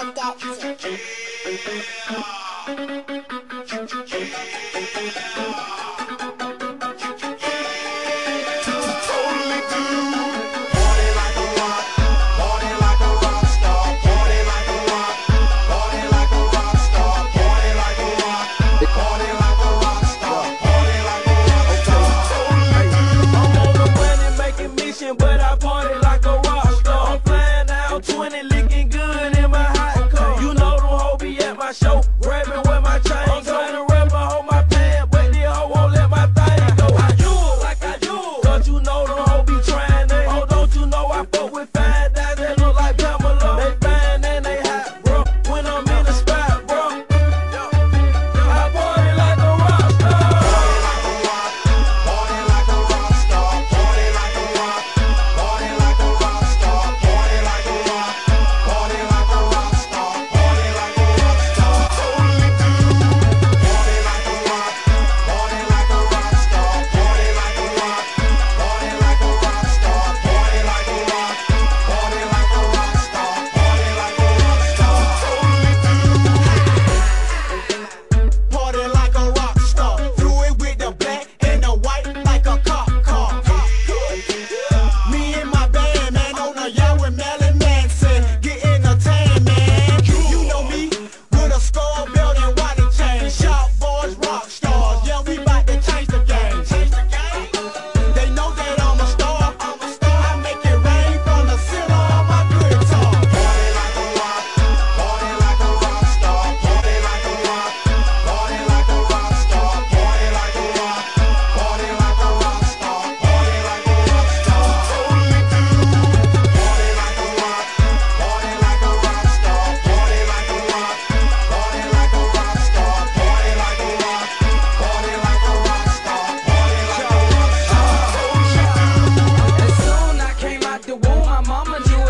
Adapted. Oh, my mama knew.